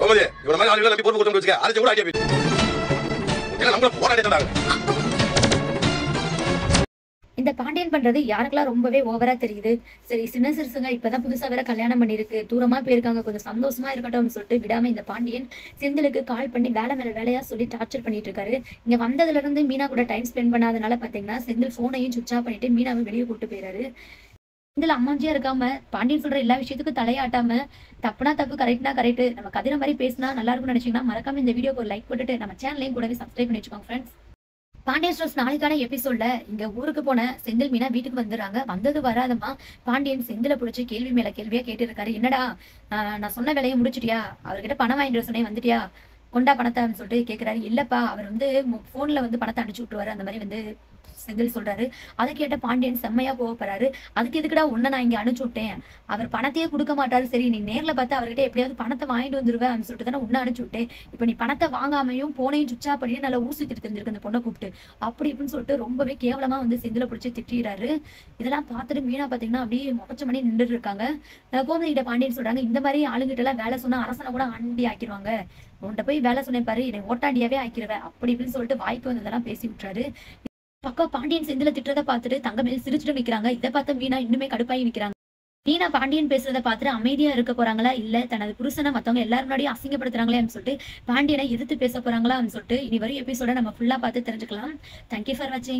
கோமதி இவர மாதிரி ஆளுகளை நம்பி பொறுப்பு கொடுத்து வச்சுக்க அரைச்சு கூட ஐடியா போய் நம்மள தந்தாங்க இந்த பாண்டியன் பண்றது யாருக்கெல்லாம் ரொம்பவே ஓவரா தெரியுது. சரி சின்ன சிறுசுங்க இப்பதான் புதுசா வேற கல்யாணம் பண்ணிருக்கு தூரமா போயிருக்காங்க. கொஞ்சம் சந்தோஷமா இருக்கட்டும்னு சொல்லிட்டு விடாம இந்த பாண்டியன் செந்திலுக்கு கால் பண்ணி வேலை மேல வேலையா சொல்லி டார்ச்சர் பண்ணிட்டு இருக்காரு. இங்க வந்ததுல இருந்து மீனா கூட டைம் ஸ்பெண்ட் பண்ணாதனால பாத்தீங்கன்னா செந்தில் போனையும் சுவிச் ஆஃப் பண்ணிட்டு மீனாவை வெளியே கூட்டு போயிறாரு. இதுல அம்மாஞ்சியா இருக்காம பாண்டியன் சொல்ற எல்லா விஷயத்துக்கும் தலையாட்டாம தப்புனா தப்பு கரெக்ட்னா கரெக்ட் நம்ம கதிர மாதிரி பேசினா நல்லா இருக்கும்னு நினைச்சீங்கன்னா மறக்காம இந்த வீடியோக்கு ஒரு லைக் போட்டுட்டு நம்ம சேனலையும் கூடவே சப்ஸ்கிரைப் பண்ணி வச்சுக்கோங்க ஃப்ரெண்ட்ஸ் பாண்டியன் ஸ்டோர்ஸ் நாளைக்கான எபிசோட்ல இங்க ஊருக்கு போன செந்தில் மீனா வீட்டுக்கு வந்துடுறாங்க. வந்தது வராதமா பாண்டியன் செந்தில புடிச்சு கேள்வி மேல கேள்வியா கேட்டு இருக்காரு என்னடா ஆஹ் நான் சொன்ன வேலையை முடிச்சிட்டியா? அவர்கிட்ட பணம் வாங்கிட்டு வர சொன்னேன் வந்துட்டியா? கொண்டா பணத்தை அப்படின்னு சொல்லிட்டு கேக்குறாரு. இல்லப்பா அவர் வந்து போன்ல வந்து பணத்தை அனுப்பிச்சு விட்டுருவாரு. அந்த மாதிரி வந்து செந்தில் சொல்றாரு. அது கேட்ட பாண்டியன் செம்மையா கோவப்படுறாரு. அதுக்கு எதுக்குடா உன்னை நான் இங்க அனுப்பிச்சு விட்டேன்? அவர் பணத்தையே கொடுக்க மாட்டாரு. சரி நீ நேர்ல பார்த்து அவர்கிட்ட எப்படியாவது பணத்தை வாங்கிட்டு வந்துருவேன் அப்படின்னு சொல்லிட்டு தானே உன்ன அனுப்பிச்சு விட்டேன். இப்ப நீ பணத்தை வாங்காமையும் போனையும் சுச்சா பண்ணி நல்லா ஊசி திட்டு தெரிஞ்சிருக்கு அந்த பொண்ணை கூப்பிட்டு. அப்படி இப்படின்னு சொல்லிட்டு ரொம்பவே கேவலமா வந்து செந்தில பிடிச்சி திட்டிடுறாரு. இதெல்லாம் பார்த்துட்டு மீனா பாத்தீங்கன்னா அப்படியே முகச்ச மணி நின்றுட்டு இருக்காங்க. கோமதி கிட்ட பாண்டியன் சொல்றாங்க இந்த மாதிரி ஆளுங்கிட்ட எல்லாம் வேலை சொன்னா அரசனை கூட ஆண்டி ஆக்கிடுவாங்க உன்கிட்ட போய் வேலை சொன்னேன் பாரு என்னை ஓட்டாண்டியாவே ஆக்கிடுவேன் அப்படி இப்படின்னு சொல்லிட்டு வாய்க்கு வந்ததெல்லாம் பேசி விட்டுறாரு. பக்கம் பாண்டியன் செந்தில திட்டுறதை பார்த்துட்டு தங்கமேல் சிரிச்சுட்டு நிக்கிறாங்க. இதை பார்த்து மீனா இன்னுமே கடுப்பாகி நிக்கிறாங்க. மீனா பாண்டியன் பேசுறத பார்த்துட்டு அமைதியா இருக்க போறாங்களா? இல்ல தனது புருஷனை மத்தவங்க எல்லாரும் முன்னாடியும் அசிங்கப்படுத்துறாங்களே அப்படின்னு சொல்லிட்டு பாண்டியனை எதிர்த்து பேச போறாங்களா அப்படின்னு சொல்லிட்டு இனி வரும் எபிசோட நம்ம ஃபுல்லா பார்த்து தெரிஞ்சுக்கலாம். தேங்க்யூ ஃபார் வாட்சிங்